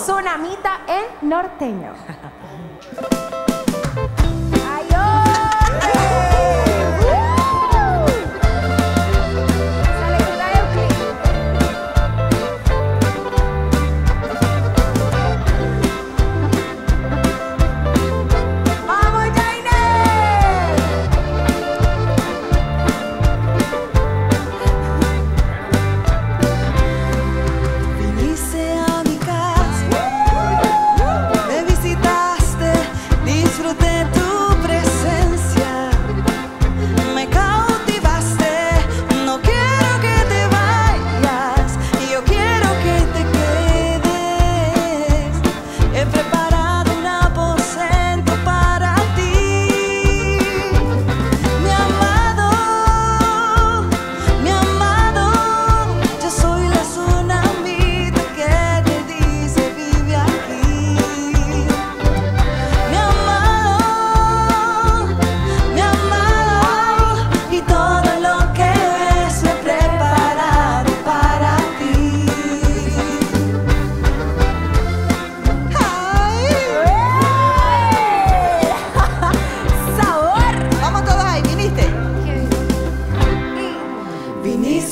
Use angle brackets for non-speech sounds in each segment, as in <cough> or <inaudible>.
Tsunamita en norteño. <laughs>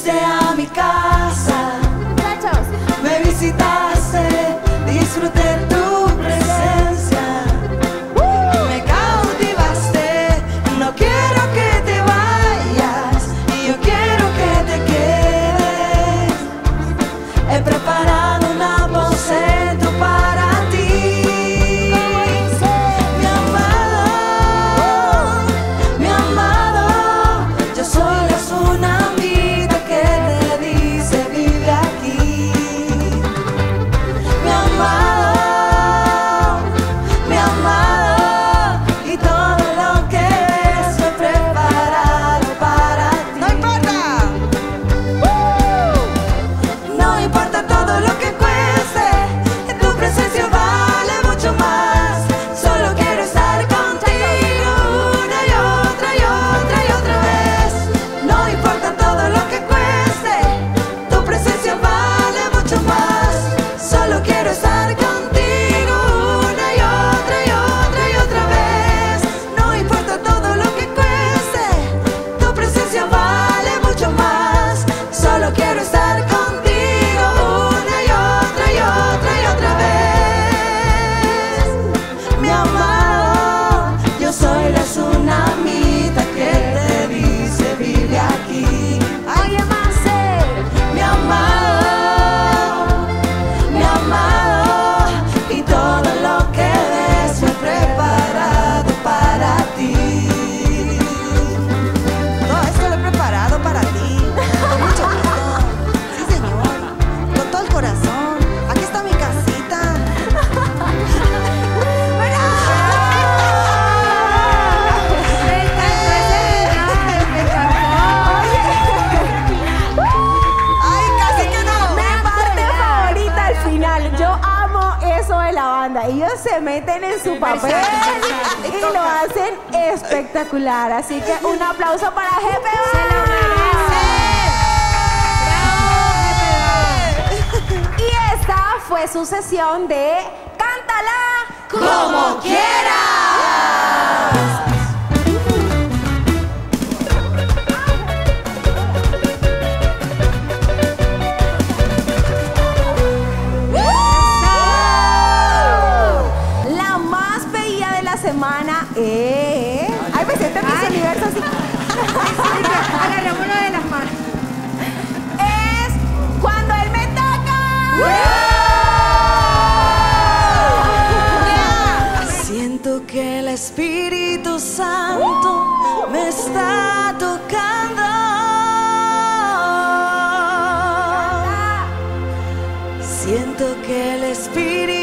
sea mi casa. se meten en su papel y lo hacen espectacular. Así que <laughs> un aplauso para GPO. Y esta fue su sesión de Cántala como quieras. siento que el Espíritu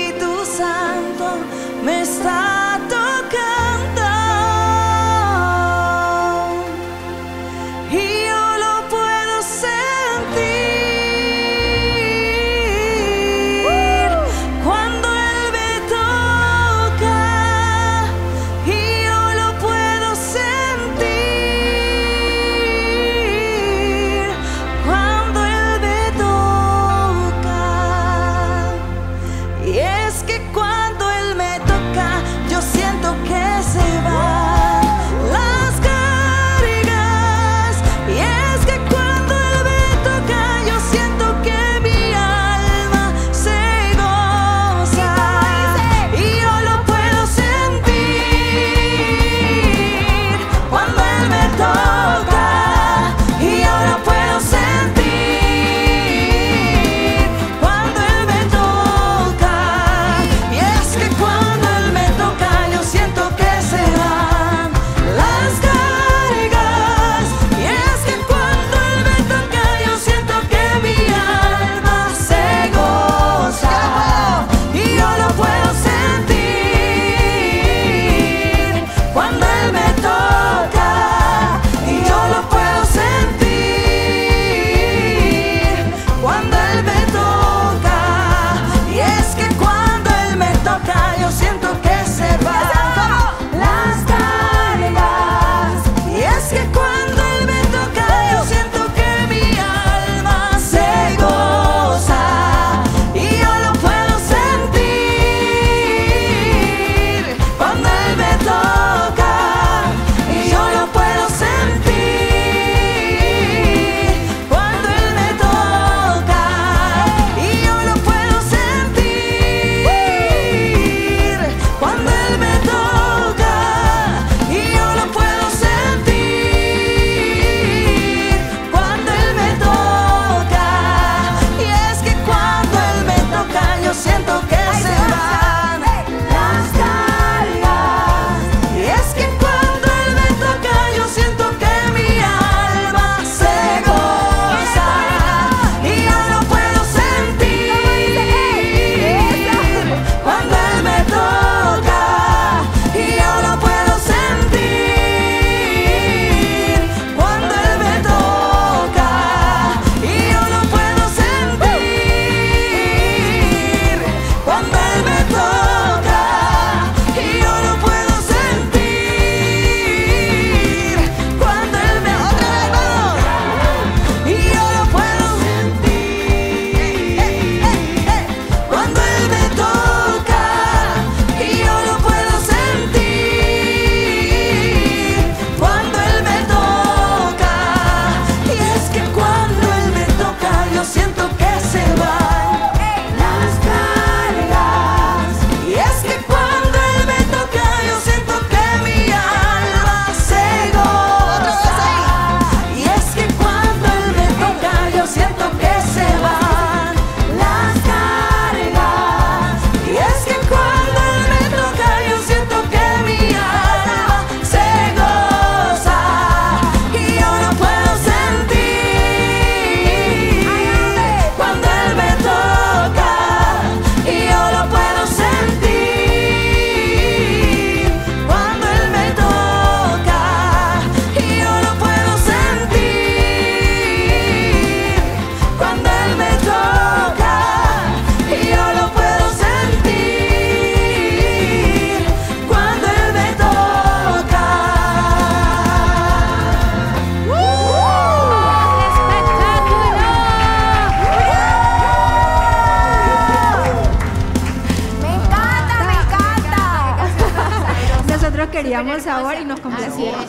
queríamos sabor y nos complacimos.